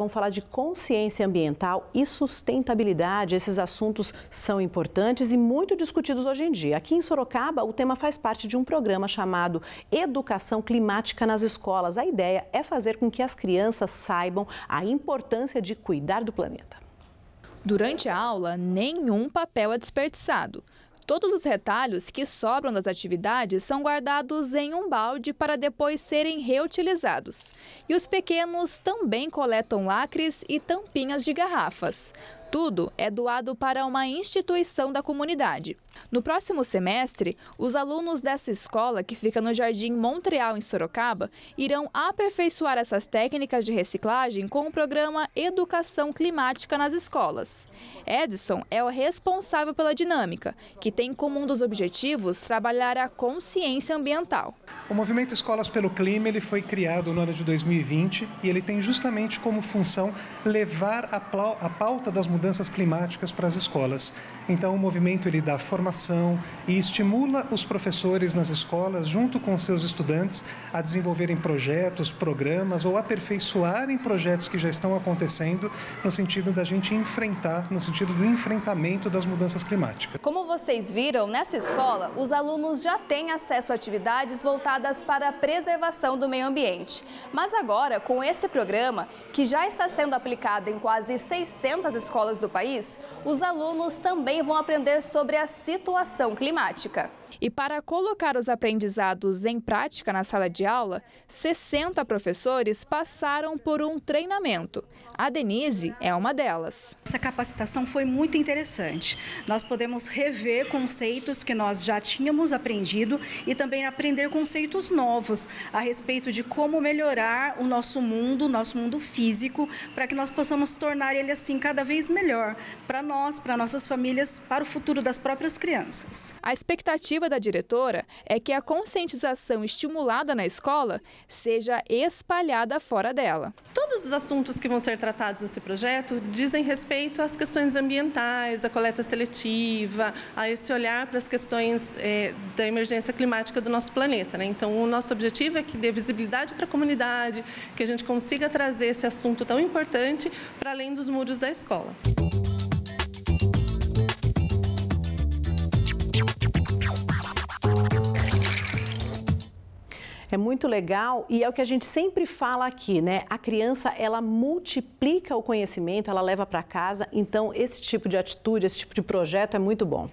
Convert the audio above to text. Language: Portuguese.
Vamos falar de consciência ambiental e sustentabilidade. Esses assuntos são importantes e muito discutidos hoje em dia. Aqui em Sorocaba, o tema faz parte de um programa chamado Educação Climática nas Escolas. A ideia é fazer com que as crianças saibam a importância de cuidar do planeta. Durante a aula, nenhum papel é desperdiçado. Todos os retalhos que sobram das atividades são guardados em um balde para depois serem reutilizados. E os pequenos também coletam lacres e tampinhas de garrafas. Tudo é doado para uma instituição da comunidade. No próximo semestre, os alunos dessa escola, que fica no Jardim Montreal, em Sorocaba, irão aperfeiçoar essas técnicas de reciclagem com o programa Educação Climática nas Escolas. Edson é o responsável pela dinâmica, que tem como um dos objetivos trabalhar a consciência ambiental. O movimento Escolas pelo Clima ele foi criado no ano de 2020 e ele tem justamente como função levar a pauta das mudanças mudanças climáticas para as escolas. Então, o movimento ele dá formação e estimula os professores nas escolas, junto com seus estudantes, a desenvolverem projetos, programas ou aperfeiçoarem projetos que já estão acontecendo no sentido da gente enfrentar, no sentido do enfrentamento das mudanças climáticas. Como vocês viram, nessa escola, os alunos já têm acesso a atividades voltadas para a preservação do meio ambiente. Mas agora, com esse programa, que já está sendo aplicado em quase 600 escolas escolas do país, os alunos também vão aprender sobre a situação climática. E para colocar os aprendizados em prática na sala de aula, 60 professores passaram por um treinamento. A Denise é uma delas. Essa capacitação foi muito interessante. Nós podemos rever conceitos que nós já tínhamos aprendido e também aprender conceitos novos a respeito de como melhorar o nosso mundo, o nosso mundo físico, para que nós possamos tornar ele assim cada vez melhor para nós, para nossas famílias, para o futuro das próprias crianças. A expectativa da diretora é que a conscientização estimulada na escola seja espalhada fora dela. Todos os assuntos que vão ser tratados nesse projeto dizem respeito às questões ambientais, da coleta seletiva, a esse olhar para as questões é, da emergência climática do nosso planeta. Né? Então, o nosso objetivo é que dê visibilidade para a comunidade, que a gente consiga trazer esse assunto tão importante para além dos muros da escola. É muito legal e é o que a gente sempre fala aqui, né? A criança, ela multiplica o conhecimento, ela leva para casa, então esse tipo de atitude, esse tipo de projeto é muito bom.